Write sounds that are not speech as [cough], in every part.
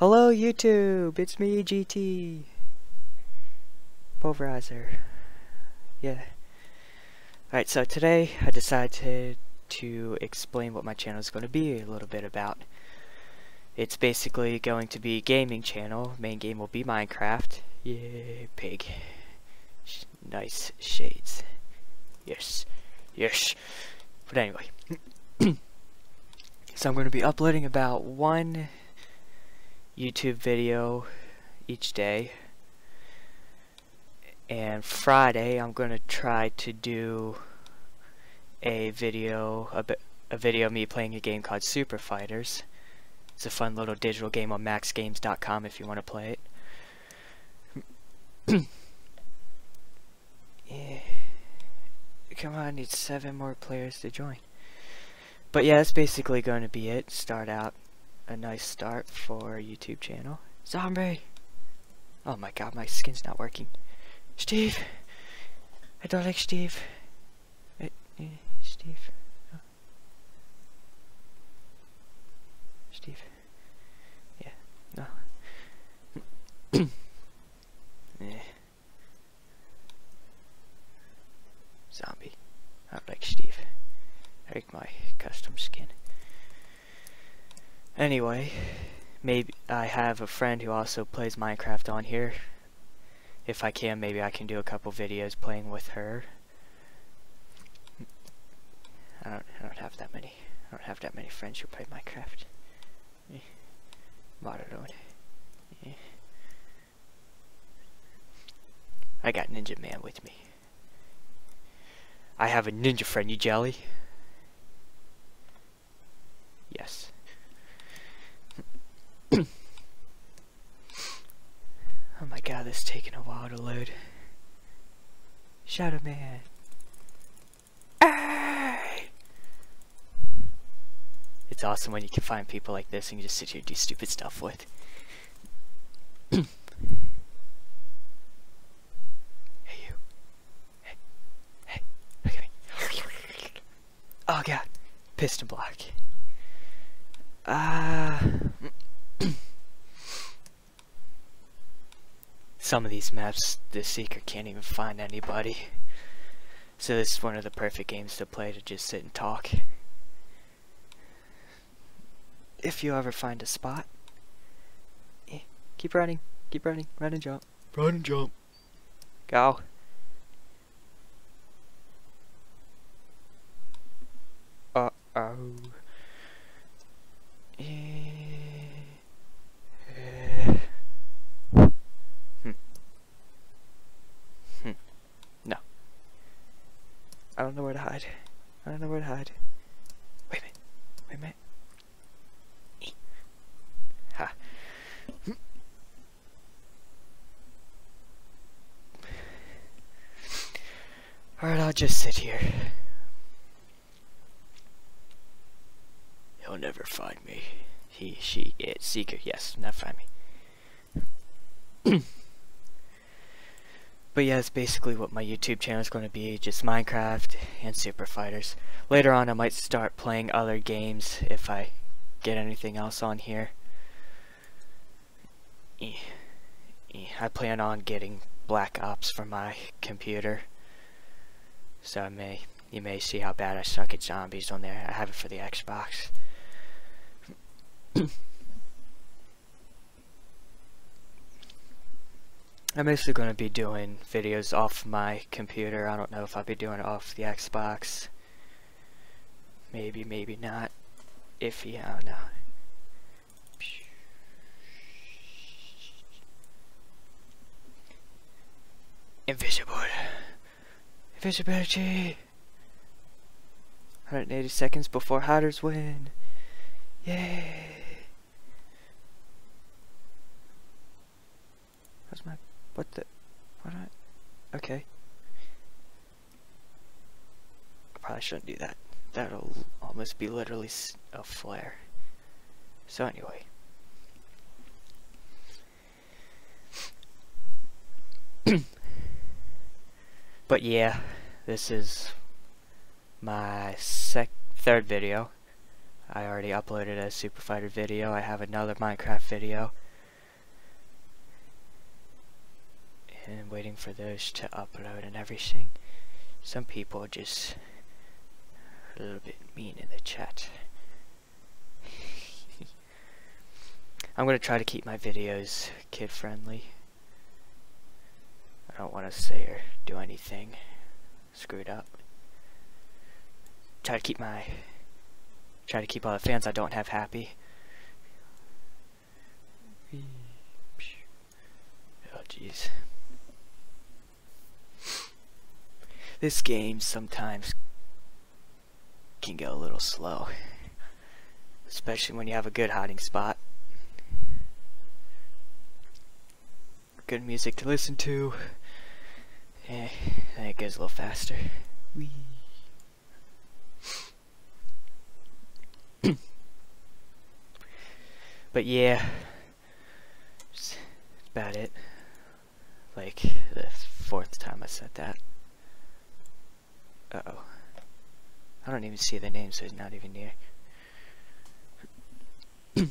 Hello YouTube, it's me GT Pulverizer. Yeah. Alright, so today I decided to explain what my channel is going to be a little bit about. It's basically going to be a gaming channel. Main game will be Minecraft. Yay, pig. Sh nice shades. Yes. Yes. But anyway. [coughs] so I'm going to be uploading about one YouTube video each day. And Friday I'm going to try to do a video a, a video of me playing a game called Super Fighters. It's a fun little digital game on maxgames.com if you want to play it. [coughs] Come on, I need seven more players to join. But yeah, that's basically going to be it. Start out a nice start for a YouTube channel. Zombie! Oh my god, my skin's not working. Steve! I don't like Steve. Uh, uh, Steve. Oh. Steve. Yeah, no. [coughs] yeah. Zombie. I don't like Steve. I like my custom skin. Anyway, maybe I have a friend who also plays Minecraft on here. If I can, maybe I can do a couple videos playing with her. I don't, I don't have that many. I don't have that many friends who play Minecraft. Eh. Modern. Eh. I got Ninja Man with me. I have a ninja friend, you jelly? Yes. [clears throat] oh my god, this is taking a while to load. Shadow Man. It's awesome when you can find people like this and you just sit here and do stupid stuff with. [clears throat] hey you. Hey. Hey. Look at me. Oh god. Piston block. Ah. Uh, some of these maps, the Seeker can't even find anybody. So this is one of the perfect games to play to just sit and talk. If you ever find a spot, eh, keep running, keep running, run and jump. Run and jump. Go. Uh-oh. I don't know where to hide. I don't know where to hide. Wait a minute. Wait a minute. Ha. Just sit here. He'll never find me. He, she, it, seeker, yes, never find me. [clears throat] But yeah, that's basically what my YouTube channel is going to be, just Minecraft and Super Fighters. Later on I might start playing other games if I get anything else on here. Eh, eh, I plan on getting Black Ops for my computer. So I may you may see how bad I suck at zombies on there. I have it for the Xbox. [clears throat] I'm basically going to be doing videos off my computer. I don't know if I'll be doing it off the Xbox. Maybe, maybe not. Iffy, I don't know. Invisible. Invisibility. 180 seconds before Hatters win. Yay. Where's my what the? What? I, okay. I probably shouldn't do that. That'll almost be literally a flare. So anyway. [clears throat] But yeah, this is my sec third video. I already uploaded a Super Fighter video. I have another Minecraft video. And waiting for those to upload and everything. Some people are just a little bit mean in the chat. [laughs] I'm going to try to keep my videos kid friendly. I don't want to say or do anything screwed up. Try to keep my try to keep all the fans I don't have happy. Oh jeez. This game sometimes can go a little slow. Especially when you have a good hiding spot. Good music to listen to. Eh, that goes a little faster. Whee. [coughs] but yeah, that's about it. Like the fourth time I said that. Uh oh. I don't even see the name, so it's not even near. [coughs]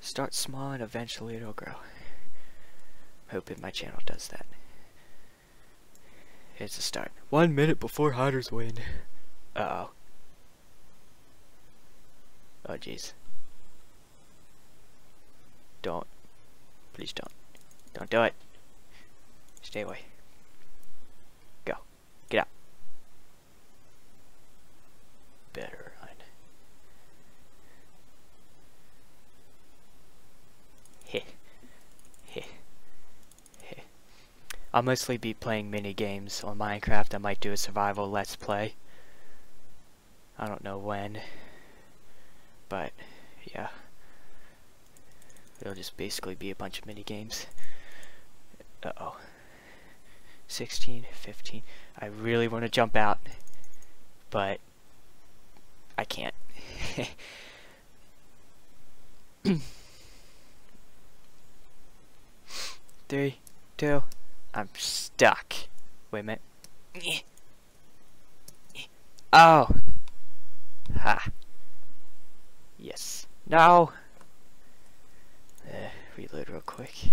Start small and eventually it'll grow. Hoping my channel does that. It's a start. One minute before hiders win. Uh oh. Oh jeez. Don't. Please don't. Don't do it. Stay away. Go. Get out. Better run. Heh. Heh. Heh. I'll mostly be playing mini games on Minecraft. I might do a survival let's play. I don't know when. But, yeah. It'll just basically be a bunch of mini games. Uh-oh. 16, 15. I really want to jump out, but I can't. [laughs] Three, two, I'm stuck. Wait a minute. Oh! Ha. Yes. No! Uh, reload real quick.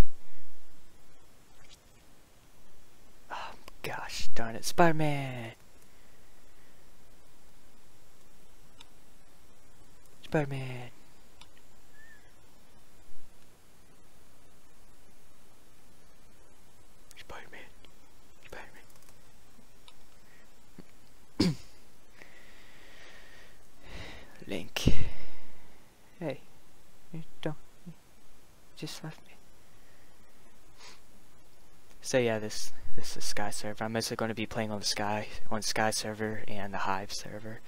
Oh gosh, darn it, Spider-Man! Spider-Man! Spider-Man! Spider-Man! Link. Hey, you don't just left me. So yeah, this this is Sky server. I'm mostly going to be playing on the Sky on Sky server and the Hive server.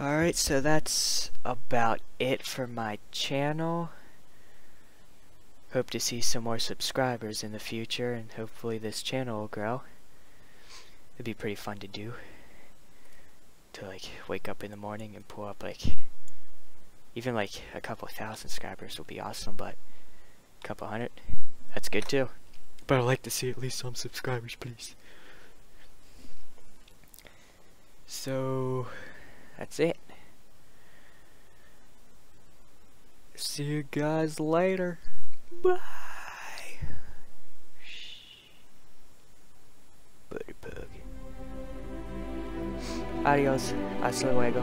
Alright, so that's about it for my channel. Hope to see some more subscribers in the future and hopefully this channel will grow. It'd be pretty fun to do to like wake up in the morning and pull up like even like a couple thousand subscribers would be awesome but a couple hundred that's good too. But I'd like to see at least some subscribers please. So that's it. See you guys later. Bye Adiós, hasta luego.